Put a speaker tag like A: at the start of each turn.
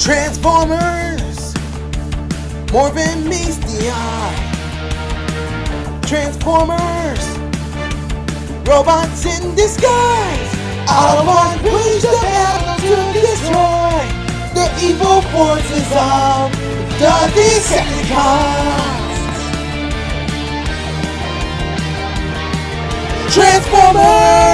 A: Transformers! Morphin meets the eye. Transformers! Robots in disguise! Autobots push the battle to destroy the evil forces of the Decepticons! Transformers!